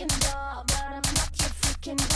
freaking but I'm not your freaking